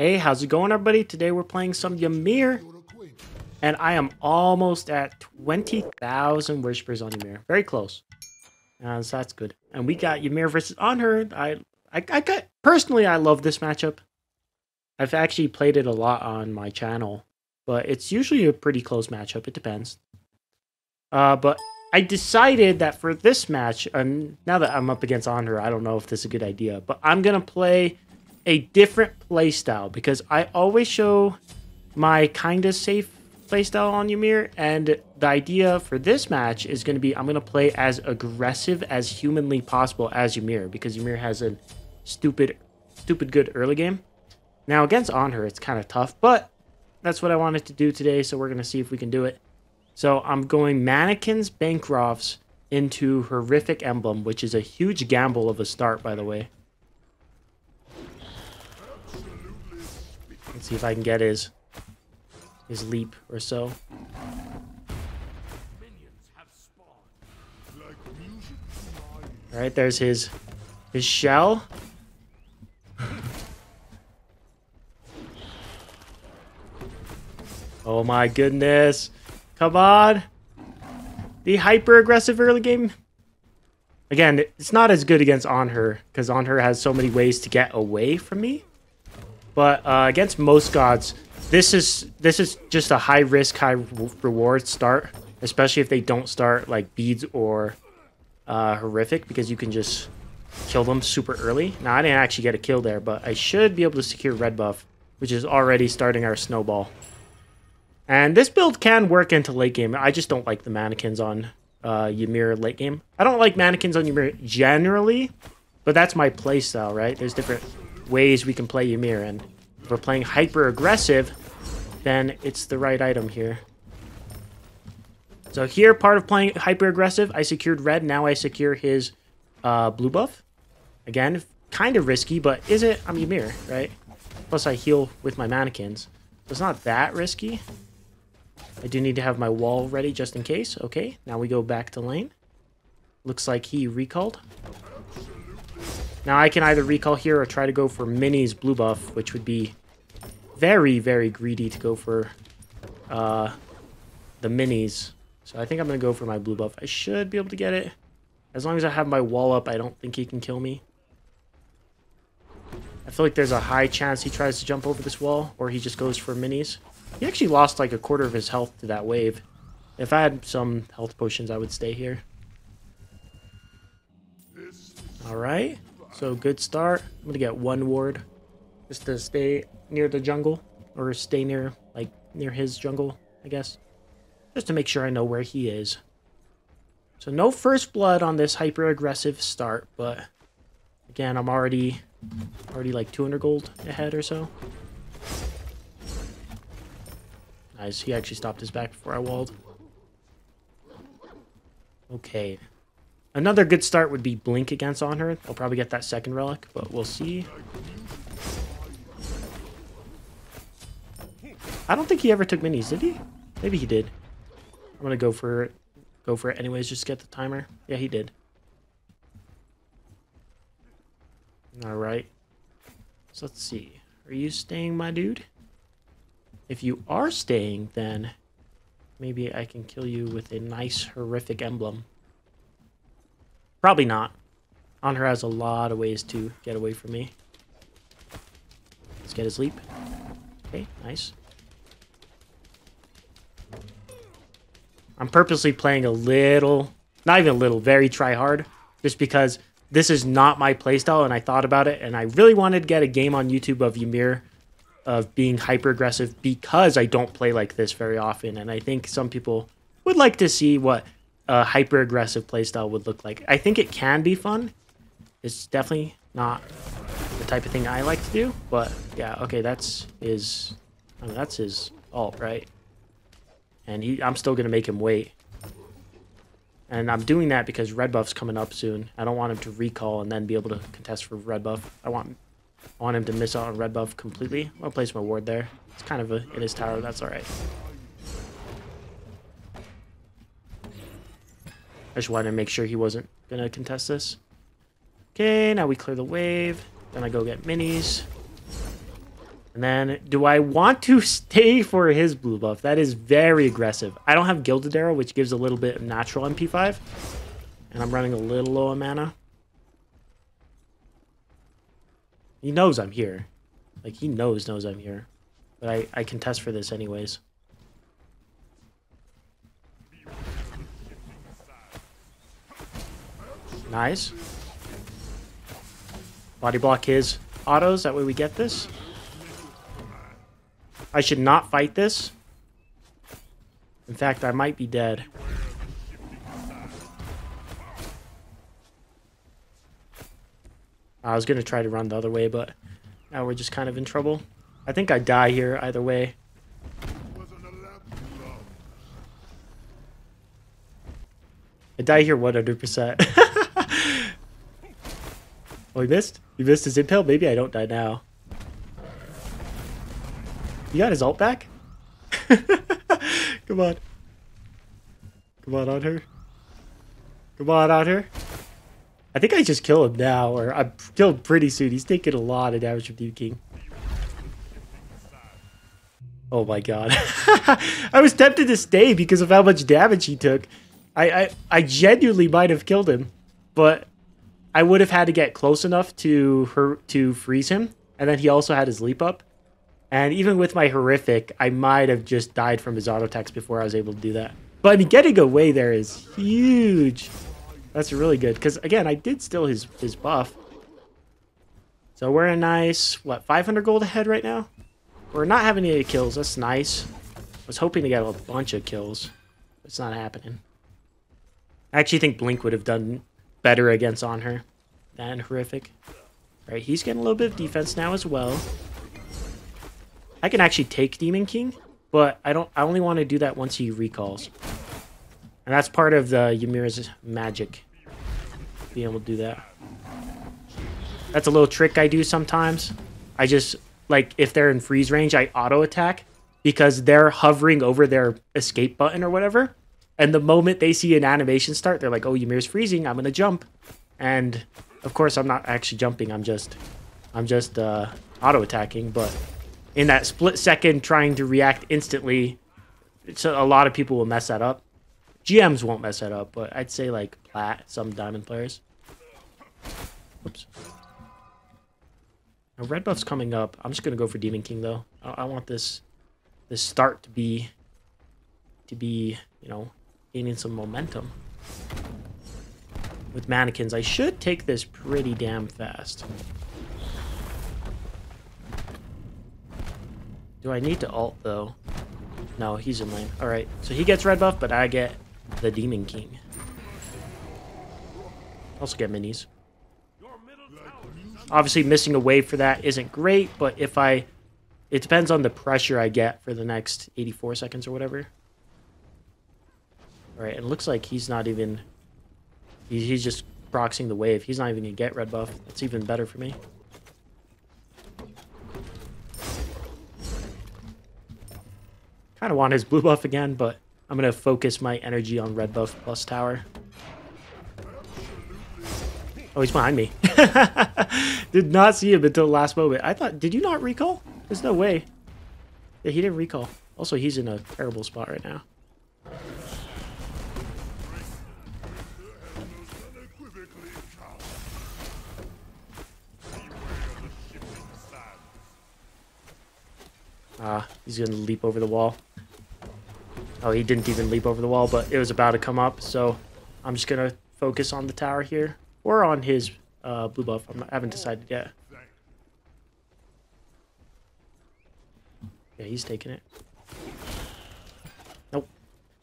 Hey, how's it going, everybody? Today we're playing some Ymir, and I am almost at 20,000 worshippers on Ymir. Very close. Uh, so that's good. And we got Ymir versus Anhur. I, I, I got personally, I love this matchup. I've actually played it a lot on my channel, but it's usually a pretty close matchup. It depends. Uh, but I decided that for this match, and now that I'm up against Anhur, I don't know if this is a good idea, but I'm gonna play a different playstyle because I always show my kind of safe playstyle on Ymir, and the idea for this match is going to be I'm going to play as aggressive as humanly possible as Ymir because Ymir has a stupid, stupid good early game. Now against Anhur, it's kind of tough, but that's what I wanted to do today, so we're going to see if we can do it. So I'm going Mannequins Bancrofts into Horrific Emblem, which is a huge gamble of a start, by the way. See if I can get his his leap or so. All right, there's his his shell. Oh my goodness. Come on. The hyper aggressive early game. Again, it's not as good against Anhur because Anhur has so many ways to get away from me. But uh, against most gods, this is this is just a high risk, high reward start, especially if they don't start like beads or uh, horrific because you can just kill them super early. Now I didn't actually get a kill there, but I should be able to secure red buff, which is already starting our snowball. And this build can work into late game. I just don't like the mannequins on uh, Ymir late game. I don't like mannequins on Ymir generally, but that's my playstyle, right? There's different ways we can play Ymir, and if we're playing hyper aggressive, then it's the right item here. So here, part of playing hyper aggressive, I secured red. Now I secure his uh, blue buff. Again, kind of risky, but is it? I'm Ymir, right? Plus I heal with my mannequins. So it's not that risky. I do need to have my wall ready just in case. Okay, now we go back to lane. Looks like he recalled. Now I can either recall here or try to go for Mini's blue buff, which would be very, very greedy to go for uh, the Minis. So I think I'm going to go for my blue buff. I should be able to get it. As long as I have my wall up, I don't think he can kill me. I feel like there's a high chance he tries to jump over this wall, or he just goes for minis. He actually lost like a quarter of his health to that wave. If I had some health potions, I would stay here. Alright. So good start. I'm gonna get one ward just to stay near the jungle or stay near like near his jungle, I guess. Just to make sure I know where he is. So no first blood on this hyper aggressive start, but again, I'm already already like 200 gold ahead or so. Nice, he actually stopped his back before I walled. Okay, Another good start would be Blink against Anhur. I'll probably get that second relic, but we'll see. I don't think he ever took minis, did he? Maybe he did. I'm gonna go for it. Go for it anyways, just get the timer. Yeah, he did. Alright. So let's see. Are you staying, my dude? If you are staying, then maybe I can kill you with a nice horrific emblem. Probably not. Anhur has a lot of ways to get away from me. Let's get his leap. Okay, nice. I'm purposely playing a little, not even a little, very try hard, just because this is not my playstyle and I thought about it and I really wanted to get a game on YouTube of Ymir of being hyper aggressive because I don't play like this very often and I think some people would like to see what a hyper aggressive playstyle would look like. I think it can be fun. It's definitely not the type of thing I like to do, but yeah, okay, that's his, I mean, that's his alt, right? And he, I'm still gonna make him wait. And I'm doing that because red buff's coming up soon. I don't want him to recall and then be able to contest for red buff. I want, I want him to miss out on red buff completely. I'll place my ward there. It's kind of a, in his tower, that's alright. I just wanted to make sure he wasn't going to contest this. Okay, now we clear the wave. Then I go get minis. And then, do I want to stay for his blue buff? That is very aggressive. I don't have Gilded Arrow, which gives a little bit of natural MP5. And I'm running a little low on mana. He knows I'm here. Like, he knows, knows I'm here. But I, I can test for this anyways. Nice. Body block his autos, that way we get this. I should not fight this. In fact, I might be dead. I was going to try to run the other way, but now we're just kind of in trouble. I think I die here either way. I die here 100%. oh, he missed? He missed his impale? Maybe I don't die now. You got his ult back? Come on. Come on, Anhur. Come on, Anhur. I think I just kill him now, or I'm killed pretty soon. He's taking a lot of damage from Demon King. Oh my god. I was tempted to stay because of how much damage he took. I, I, I genuinely might have killed him, but I would have had to get close enough to her to freeze him, and then he also had his leap up. And even with my horrific, I might have just died from his auto attacks before I was able to do that. But I mean, getting away there is huge. That's really good. Because, again, I did steal his, his buff. So we're a nice, what, 500 gold ahead right now? We're not having any kills. That's nice. I was hoping to get a bunch of kills. It's not happening. I actually think Blink would have done better against Anhur than Horrific. All right, he's getting a little bit of defense now as well. I can actually take Demon King, but I don't. I only want to do that once he recalls. And that's part of the Ymira's magic. Being able to do that. That's a little trick I do sometimes. I just, like, if they're in freeze range, I auto attack because they're hovering over their escape button or whatever. And the moment they see an animation start, they're like, oh, Ymir's freezing, I'm going to jump. And, of course, I'm not actually jumping. I'm just, I'm just uh, auto attacking. But in that split second trying to react instantly, so a lot of people will mess that up. GMs won't mess that up, but I'd say like plat, some diamond players. Oops. Now, red buff's coming up. I'm just gonna go for Demon King though. I, I want this this start to be to be, you know, gaining some momentum. With mannequins, I should take this pretty damn fast. Do I need to alt, though? No, he's in lane. Alright, so he gets red buff, but I get the Demon King. Also get minis. Obviously, missing a wave for that isn't great, but if I... It depends on the pressure I get for the next 84 seconds or whatever. Alright, it looks like he's not even... He's just proxying the wave. He's not even going to get red buff. That's even better for me. Kind of want his blue buff again, but I'm going to focus my energy on red buff plus tower. Oh, he's behind me. did not see him until the last moment. I thought, did you not recall? There's no way. Yeah, he didn't recall. Also, he's in a terrible spot right now. Ah, he's going to leap over the wall. Oh, he didn't even leap over the wall, but it was about to come up, so I'm just to focus on the tower here. Or on his uh, blue buff. Not, i haven't decided yet. Yeah, he's taking it. Nope.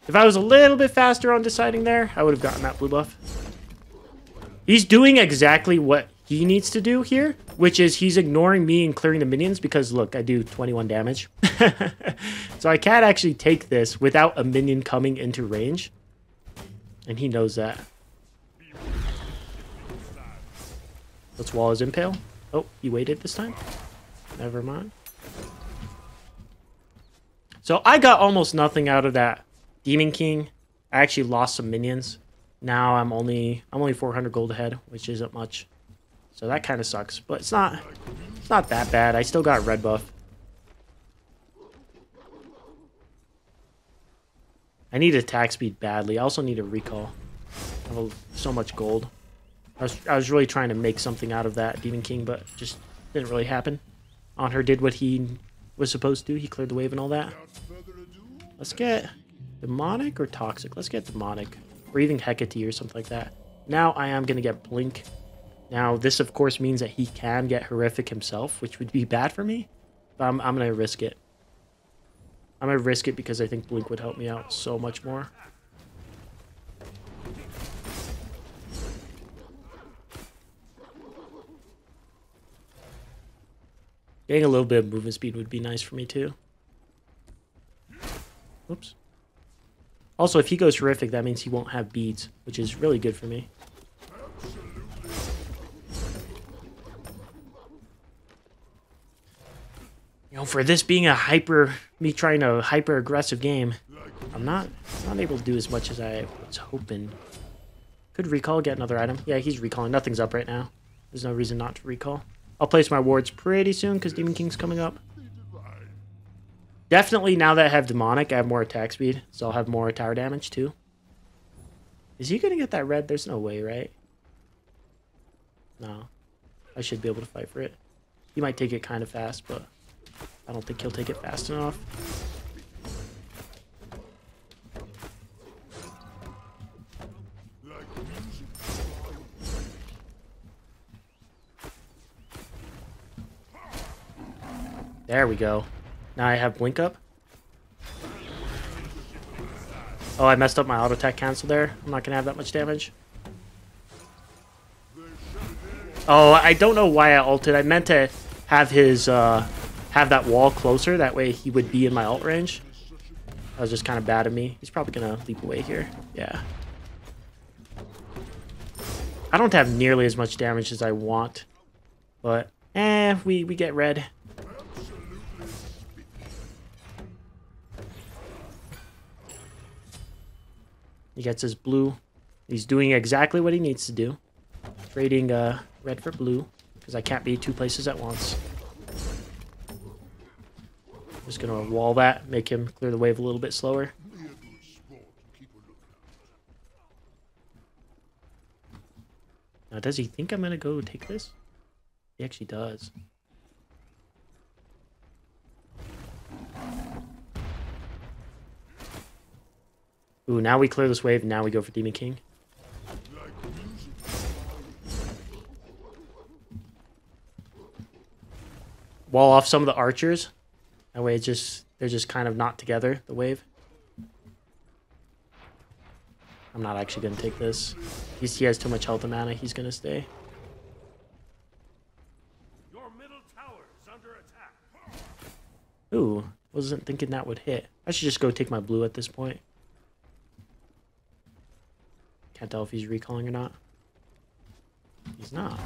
If I was a little bit faster on deciding there, I would have gotten that blue buff. He's doing exactly what he needs to do here, which is he's ignoring me and clearing the minions because, look, I do 21 damage. so I can't actually take this without a minion coming into range. And he knows that. Let's wall his impale. Oh, he waited this time? Never mind. So I got almost nothing out of that Demon King. I actually lost some minions. Now I'm only I'm only 400 gold ahead, which isn't much. So that kind of sucks, but it's not it's not that bad. I still got red buff. I need attack speed badly. I also need a recall. I so much gold. I was, I was really trying to make something out of that Demon King, but just didn't really happen. Anhur did what he was supposed to. He cleared the wave and all that. Let's get demonic or toxic. Let's get demonic. breathing even Hecate or something like that. Now I am going to get blink now this of course means that he can get Horrific himself, which would be bad for me. But I'm, I'm going to risk it. I'm going to risk it because I think Blink would help me out so much more. Getting a little bit of movement speed would be nice for me too. Oops. Also, if he goes horrific, that means he won't have beads, which is really good for me. You know, for this being a hyper, me trying a hyper aggressive game, I'm not, not able to do as much as I was hoping. Could recall, get another item. Yeah, he's recalling. Nothing's up right now. There's no reason not to recall. I'll place my wards pretty soon because Demon King's coming up. Definitely now that I have Demonic, I have more attack speed, so I'll have more tower damage too. Is he going to get that red? There's no way, right? No. I should be able to fight for it. He might take it kind of fast, but I don't think he'll take it fast enough. There we go. Now I have Blink up. Oh, I messed up my auto attack cancel there. I'm not going to have that much damage. Oh, I don't know why I ulted. I meant to have his, uh, have that wall closer. That way he would be in my alt range. That was just kind of bad of me. He's probably going to leap away here. Yeah. I don't have nearly as much damage as I want. But, eh, we, we get red. He gets his blue. He's doing exactly what he needs to do. Trading uh, red for blue. Because I can't be two places at once. Just going to wall that. Make him clear the wave a little bit slower. Now, does he think I'm going to go take this? He actually does. Ooh, now we clear this wave, now we go for Demon King. Wall off some of the archers. That way it's just they're just kind of not together, the wave. I'm not actually gonna take this. He's, he has too much health and mana, he's gonna stay. Ooh, wasn't thinking that would hit. I should just go take my blue at this point. Can't tell if he's recalling or not. He's not.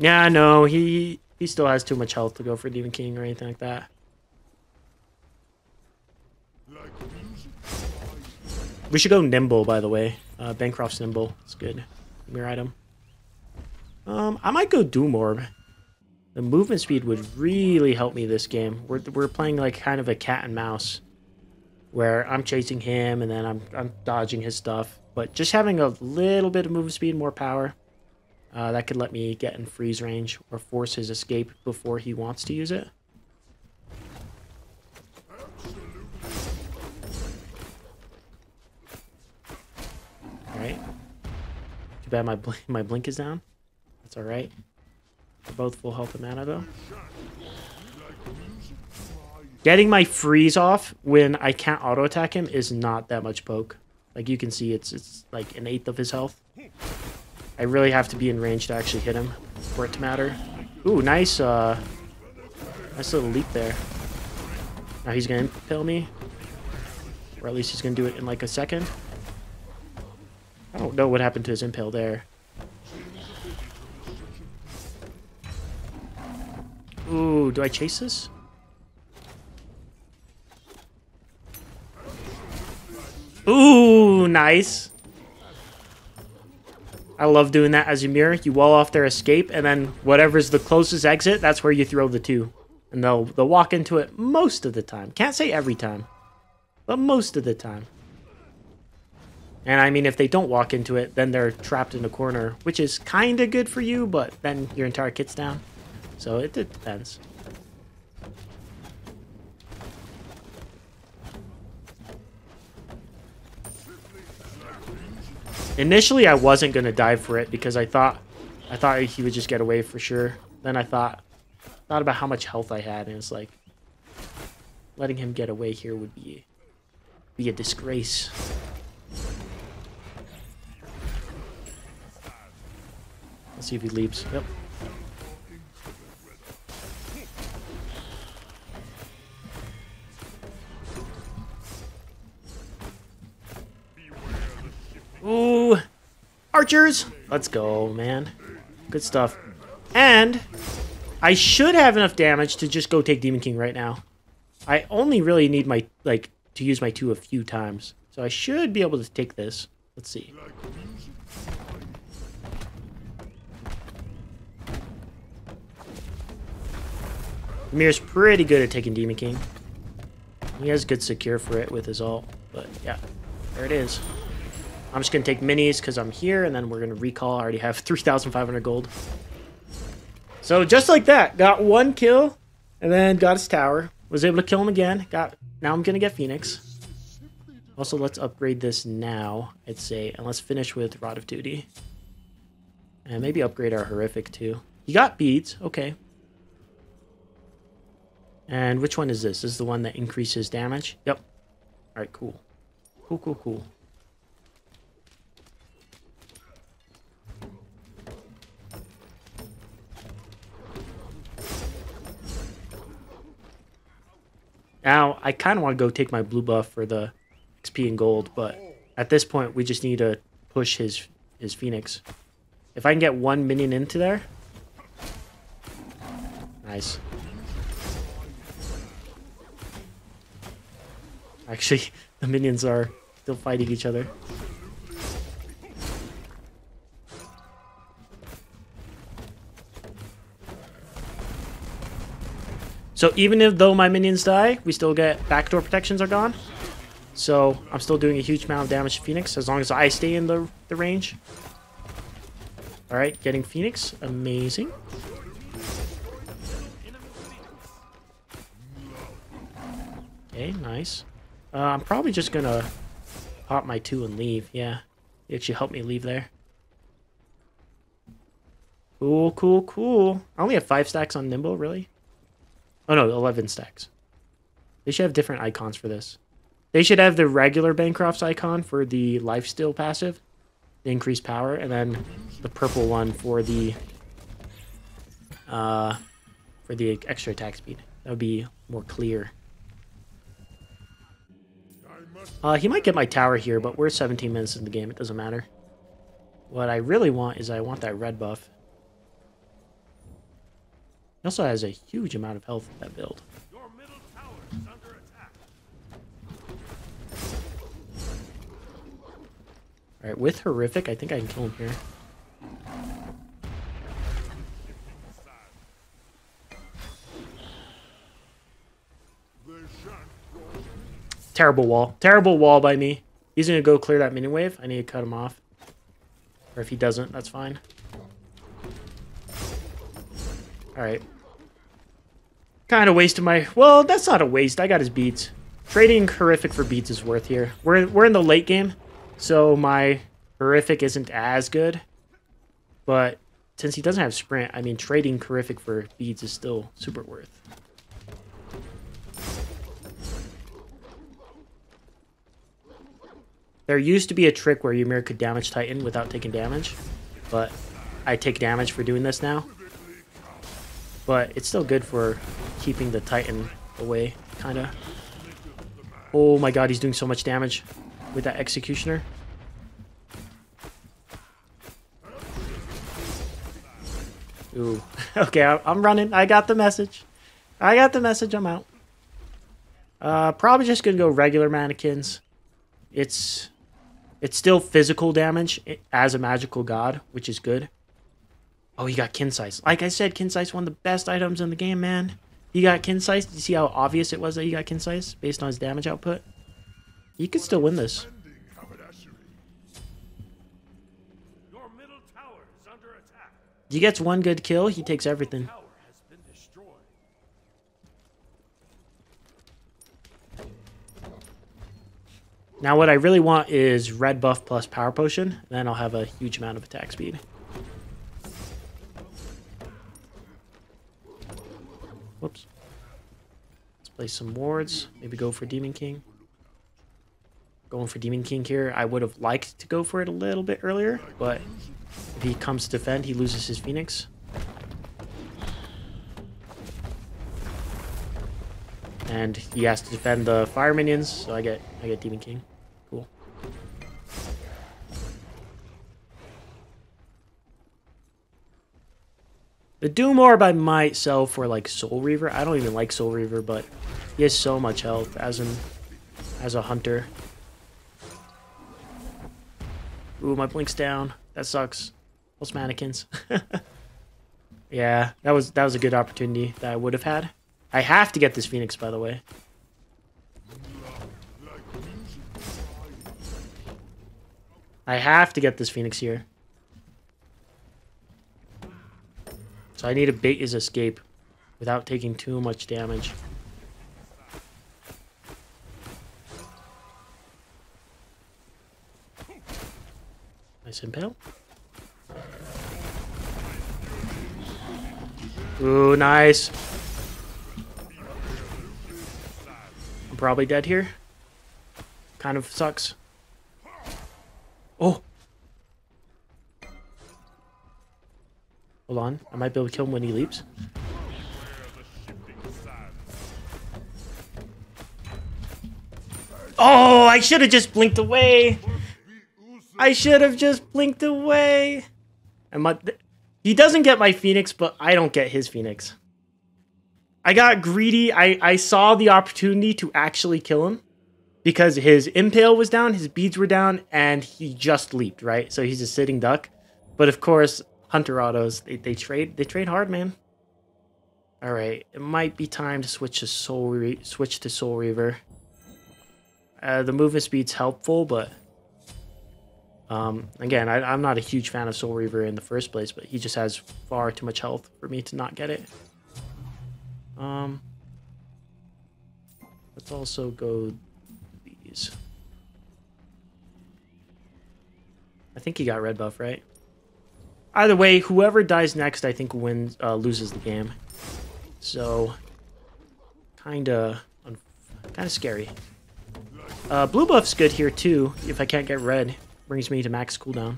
Yeah, no, he he still has too much health to go for Demon King or anything like that. We should go Nimble, by the way. Uh, Bancroft's Nimble. It's good. Mirror item. Um, I might go Doom Orb. The movement speed would really help me this game. We're, we're playing like kind of a cat and mouse where I'm chasing him and then I'm, I'm dodging his stuff. But just having a little bit of movement speed, more power, uh, that could let me get in freeze range or force his escape before he wants to use it. Alright. Too bad my, bl my blink is down. That's alright. We're both full health and mana though. Getting my freeze off when I can't auto attack him is not that much poke. Like you can see, it's it's like an eighth of his health. I really have to be in range to actually hit him for it to matter. Ooh, nice, uh, nice little leap there. Now he's gonna impale me, or at least he's gonna do it in like a second. I don't know what happened to his impale there. Ooh, do I chase this? Ooh, nice. I love doing that as a mirror. You wall off their escape, and then whatever's the closest exit, that's where you throw the two. And they'll they'll walk into it most of the time. Can't say every time, but most of the time. And I mean, if they don't walk into it, then they're trapped in a corner, which is kind of good for you, but then your entire kit's down. So it, it depends. Initially, I wasn't gonna dive for it because I thought, I thought he would just get away for sure. Then I thought, thought about how much health I had, and it's like, letting him get away here would be, be a disgrace. Let's see if he leaves. Yep. Ooh, archers! Let's go, man. Good stuff. And I should have enough damage to just go take Demon King right now. I only really need my, like, to use my two a few times. So I should be able to take this. Let's see. Mir's pretty good at taking Demon King. He has good secure for it with his ult. But yeah, there it is. I'm just going to take minis because I'm here, and then we're going to recall. I already have 3,500 gold. So just like that, got one kill, and then got his tower. Was able to kill him again. Got Now I'm going to get Phoenix. Also, let's upgrade this now, I'd say. And let's finish with Rod of Tahuti. And maybe upgrade our Horrific, too. He got beads. Okay. And which one is this? This is the one that increases damage? Yep. Alright, cool. Cool, cool, cool. Now, I kind of want to go take my blue buff for the XP and gold, but at this point, we just need to push his his Phoenix. If I can get one minion into there. Nice. Actually, the minions are still fighting each other. So even if though my minions die, we still get backdoor protections are gone. So I'm still doing a huge amount of damage to Phoenix as long as I stay in the, the range. Alright, getting Phoenix. Amazing. Okay, nice. Uh, I'm probably just gonna pop my two and leave. Yeah, it actually help me leave there. Cool, cool, cool. I only have five stacks on Nimble, really? Oh no, 11 stacks. They should have different icons for this. They should have the regular Bancroft's icon for the lifesteal passive, the increased power, and then the purple one for the uh, for the extra attack speed. That would be more clear. Uh, he might get my tower here, but we're 17 minutes in the game. It doesn't matter. What I really want is I want that red buff. He also has a huge amount of health in that build. Alright, with Horrific, I think I can kill him here. Terrible wall. Terrible wall by me. He's going to go clear that mini wave. I need to cut him off. Or if he doesn't, that's fine. Alright. Kind of wasted my... Well, that's not a waste. I got his beads. Trading Horrific for beads is worth here. We're, we're in the late game, so my Horrific isn't as good. But since he doesn't have Sprint, I mean, trading Horrific for beads is still super worth. There used to be a trick where Ymir could damage Titan without taking damage, but I take damage for doing this now. But it's still good for keeping the Titan away, kind of. Oh my god, he's doing so much damage with that Executioner. Ooh. okay, I'm running. I got the message. I got the message. I'm out. Uh, probably just gonna go regular mannequins. It's it's still physical damage as a magical god, which is good. Oh, you got Qin's Sais. Like I said, Qin's Sais one of the best items in the game, man. he got Qin's Sais? Did you see how obvious it was that he got Qin's Sais based on his damage output? He could still win this. He gets one good kill, he takes everything. Now what I really want is red buff plus power potion. Then I'll have a huge amount of attack speed. Whoops. Let's place some wards. Maybe go for Demon King. Going for Demon King here. I would have liked to go for it a little bit earlier, but if he comes to defend, he loses his Phoenix. And he has to defend the fire minions, so I get I get Demon King. The Doom Orb I might sell for like Soul Reaver. I don't even like Soul Reaver, but he has so much health as an as a hunter. Ooh, my blink's down. That sucks. Those mannequins. yeah, that was that was a good opportunity that I would have had. I have to get this Phoenix, by the way. I have to get this Phoenix here. So I need to bait his escape without taking too much damage. Nice impale. Ooh, nice. I'm probably dead here. Kind of sucks. Oh! On. I might be able to kill him when he leaps. Oh, I should have just blinked away. I should have just blinked away. And my, he doesn't get my Phoenix, but I don't get his Phoenix. I got greedy. I, I saw the opportunity to actually kill him because his impale was down, his beads were down, and he just leaped, right? So he's a sitting duck. But of course, Hunter autos, they, they trade they trade hard, man. All right, it might be time to switch to Soul Re switch to Soul Reaver. Uh, the movement speed's helpful, but um, again, I, I'm not a huge fan of Soul Reaver in the first place, but he just has far too much health for me to not get it. Um, let's also go these. I think he got red buff, right? Either way, whoever dies next, I think wins, uh, loses the game. So, kinda, kinda scary. Uh, blue buff's good here too. If I can't get red, brings me to max cooldown.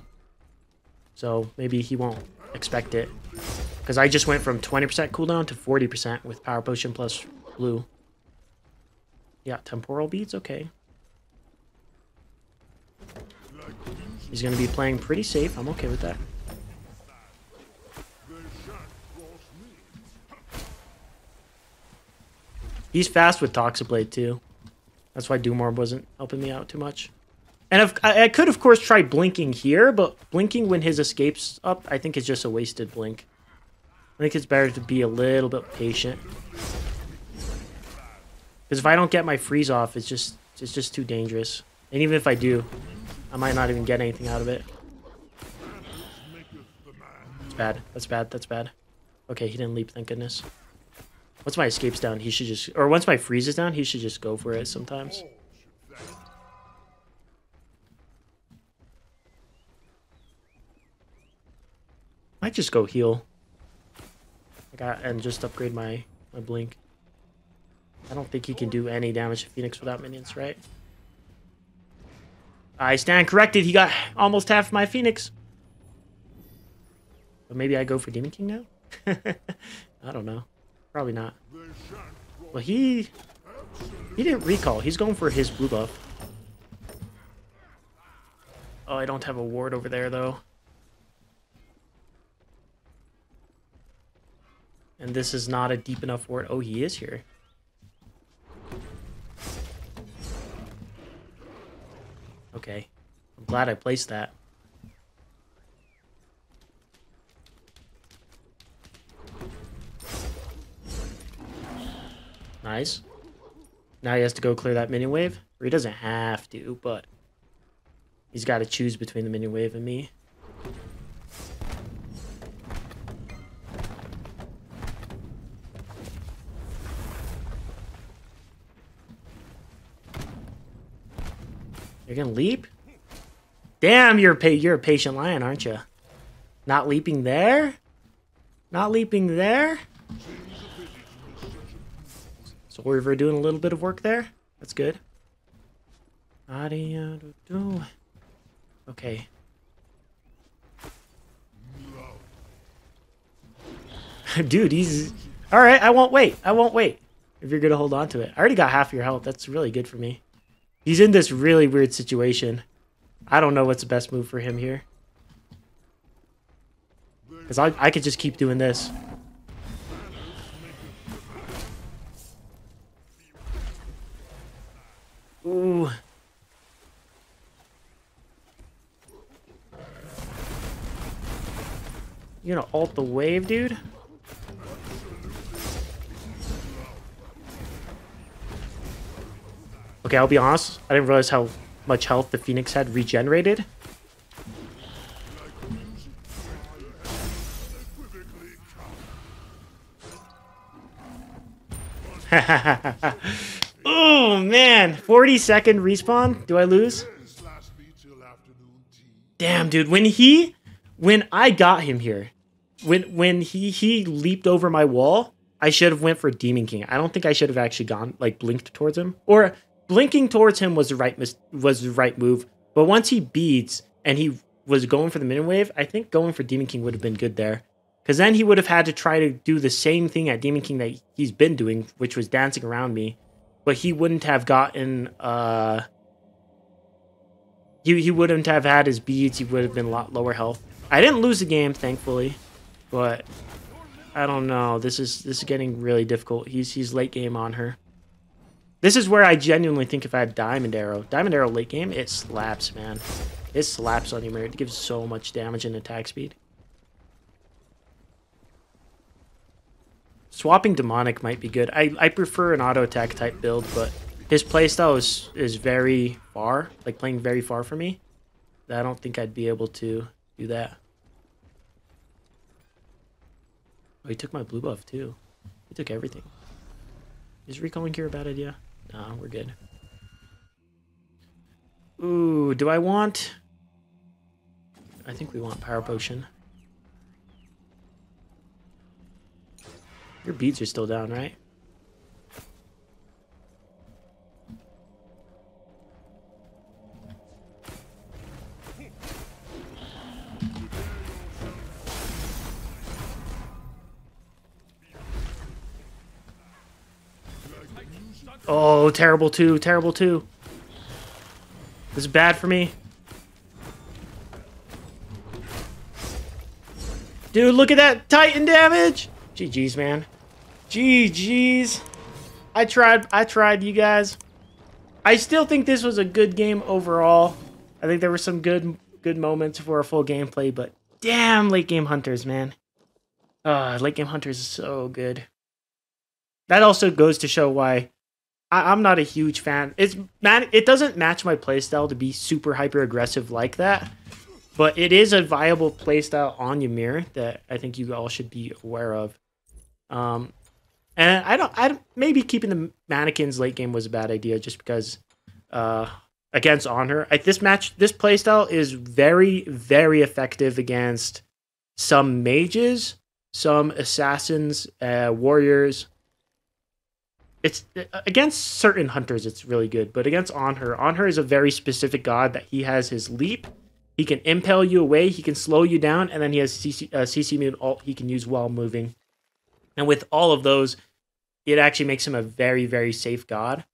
So maybe he won't expect it. Because I just went from 20% cooldown to 40% with Power Potion plus blue. Yeah, Temporal Beads, okay. He's to be playing pretty safe. I'm okay with that. He's fast with Toxic Blade too. That's why Doom Orb wasn't helping me out too much. And I, I could, of course, try blinking here, but blinking when his escape's up, I think is just a wasted blink. I think it's better to be a little bit patient. Because if I don't get my freeze off, it's just it's just too dangerous. And even if I do, I might not even get anything out of it. That's bad. That's bad. That's bad. Okay, he didn't leap, thank goodness. Once my escape's down, he should just... Or once my freeze is down, he should just go for it sometimes. Might just go heal. I got and just upgrade my my blink. I don't think he can do any damage to Phoenix without minions, right? I stand corrected. He got almost half my Phoenix. But maybe I go for Demon King now? I don't know. Probably not. Well, he... He didn't recall. He's going for his blue buff. Oh, I don't have a ward over there, though. And this is not a deep enough ward. Oh, he is here. Okay. I'm glad I placed that. Nice. Now he has to go clear that minion wave. Or he doesn't have to, but he's got to choose between the minion wave and me. You're gonna leap? Damn, you're a you're a patient lion, aren't you? Not leaping there? Not leaping there? So we're doing a little bit of work there. That's good. Okay. Dude, he's... Alright, I won't wait. I won't wait. If you're gonna hold on to it. I already got half your health. That's really good for me. He's in this really weird situation. I don't know what's the best move for him here. Because I, I could just keep doing this. Ooh. You gonna alt the wave, dude? Okay, I'll be honest. I didn't realize how much health the Phoenix had regenerated. oh man, 40 second respawn. Do I lose? Damn, dude. When he, when I got him here, when when he he leaped over my wall, I should have went for Demon King. I don't think I should have actually gone like blinked towards him, or blinking towards him was the right mis- was the right move. But once he beats and he was going for the minion wave, I think going for Demon King would have been good there. Because then he would have had to try to do the same thing at Demon King that he's been doing, which was dancing around me. But he wouldn't have gotten uh he, he wouldn't have had his beads, he would have been a lot lower health. I didn't lose the game, thankfully. But I don't know. This is this is getting really difficult. He's he's late game Anhur. This is where I genuinely think if I had Diamond Arrow. Diamond Arrow late game, it slaps, man. It slaps on you. It gives so much damage and attack speed. Swapping Demonic might be good. I, I prefer an auto attack type build, but his playstyle is, is very far, like playing very far for me. I don't think I'd be able to do that. Oh, he took my blue buff too. He took everything. Is recalling here a bad idea? No, we're good. Ooh, do I want... I think we want Power Potion. Your beads are still down, right? Oh, terrible too, terrible too. This is bad for me. Dude, look at that Titan damage! GG's, man. GG's. I tried, I tried, you guys. I still think this was a good game overall. I think there were some good good moments for a full gameplay, but damn, late game hunters, man. Uh, late game hunters is so good. That also goes to show why I, am not a huge fan. It's man, it doesn't match my playstyle to be super hyper aggressive like that. But it is a viable playstyle on Ymir that I think you all should be aware of. Um, and I don't, I maybe keeping the mannequins late game was a bad idea just because uh, against Anhur. I, this match, this playstyle is very, very effective against some mages, some assassins, uh, warriors, it's against certain hunters it's really good but against Anhur Anhur is a very specific god that he has his leap. He can impel you away he can slow you down and then he has cc, uh, CC alt he can use while moving and with all of those it actually makes him a very very safe god.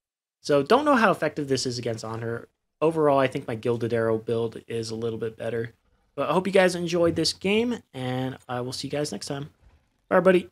So don't know how effective this is against Anhur. overall i think my gilded arrow build is a little bit better. But i hope you guys enjoyed this game and i will see you guys next time. Bye buddy